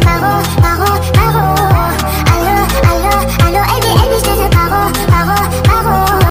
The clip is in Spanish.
se